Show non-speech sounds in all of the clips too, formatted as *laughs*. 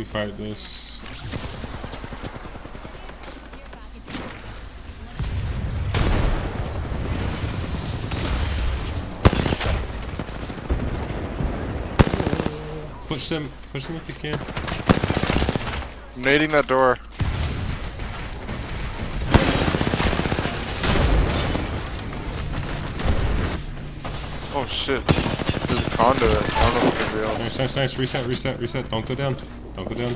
We fight this. Push them, push them if you can. Nading that door. Oh shit. There's a conduit. I don't know if it's real. Nice, nice, nice. Reset, reset, reset. Don't go down. Don't go down.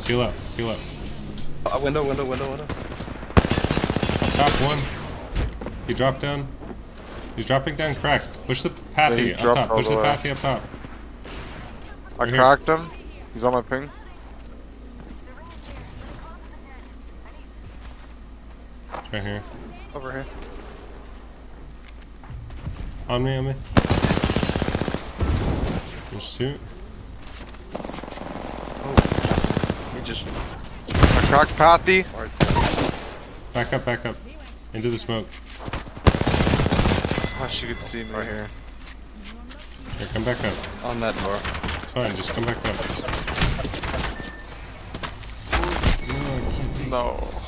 Seal up, seal up. Uh, window, window, window, window. Top one. He dropped down. He's dropping down cracked. Push the Yeah, up top. Push the the way. pappy up top. I Right here. cracked him. He's on my ping. It's right here. Over here. On me, on me. There's two. He just I cracked Pathy. Back up, back up. Into the smoke. Oh, she could see me right here. Here, come back up. on that door. It's fine, just come back up. No.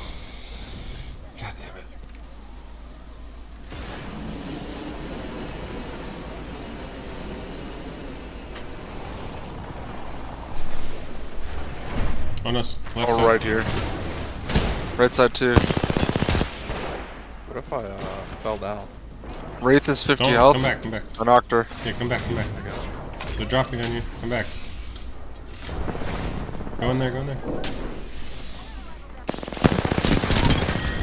On us, left Oh, side. right here. Right side too. What if I uh, fell down? Wraith is 50 Don't, health. come back, come back. I knocked her. Yeah, come back, come back. They're dropping on you. Come back. Go in there, go in there.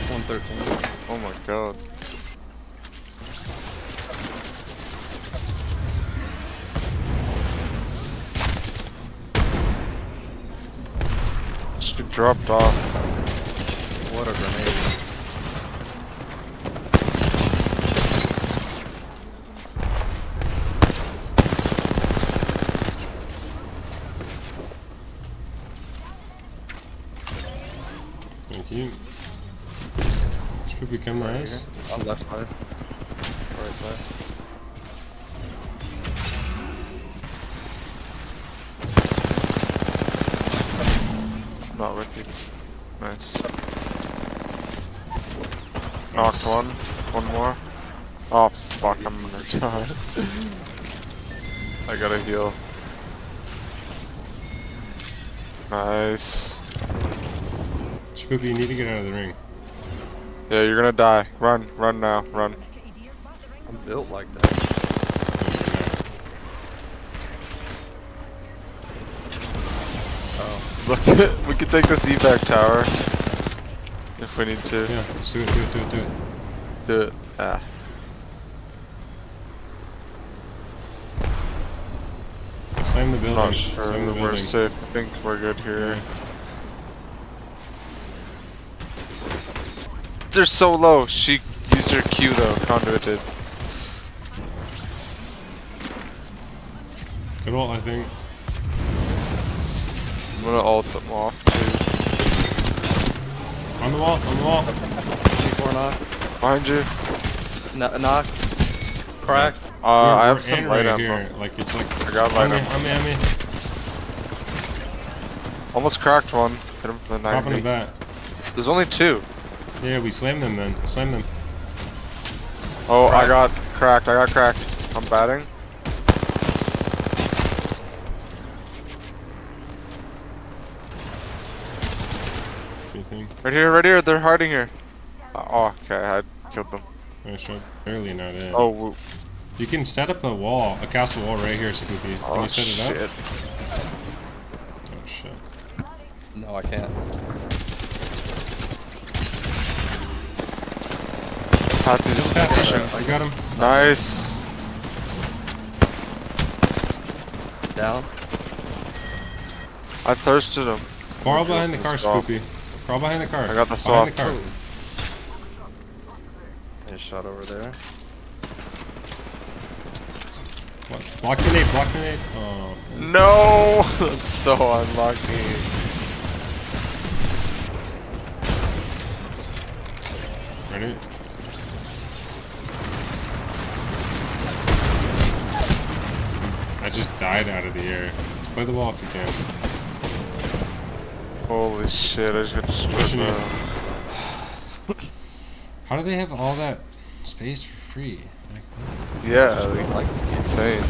113. Oh my god. She dropped off. What a grenade. Thank you. Should become nice. On left side. Right side. Not with you. Nice. Knocked one. One more. Oh fuck, I'm gonna *laughs* die. I gotta heal. Nice. Spoopy, you need to get out of the ring. Yeah, you're gonna die. Run, run now, run. I'm built like that. Oh, *laughs* Look, we could take this evac tower. If we need to. Yeah, do it, do it, do it, do it. Do it. Ah. Same the building. not sure Slam the we're building. safe. I think we're good here. They're so low. She used her Q though. Conduit did. Good ult, I think. I'm gonna ult them off too. On the wall, on the wall. C4 knock. Behind you. Kn- knock. Crack. Uh, We're- I have some light right ammo. here. Like, it's like. I got light on me, ammo. on me, on me. Almost cracked one. Hit him for the Dropping a 90. bat. There's only two. Yeah, we slam them then. Slam them. Oh, I got cracked. I got cracked. I'm batting. What do you think? Right here, right here. They're hiding here. Uh, oh, okay. I killed them. I shot barely not in. Oh, w- You can set up a wall, a castle wall right here, Sakuki. Can oh you set it shit. up? Oh shit. No, I can't. Pathy's. I got him. Nice. Down. I thirsted him. Crawl behind the the car, swap. Crawl behind the car. I got the Behind swap. the car. Nice shot over there. What? Block the nade, block the nade. Oh. No, *laughs* that's so unlucky. Ready? I just died out of the air. Play the wall if you can. Holy shit, I just got Pushing destroyed. you. How do they have all that space for free? Like. Yeah, like, like it's insane.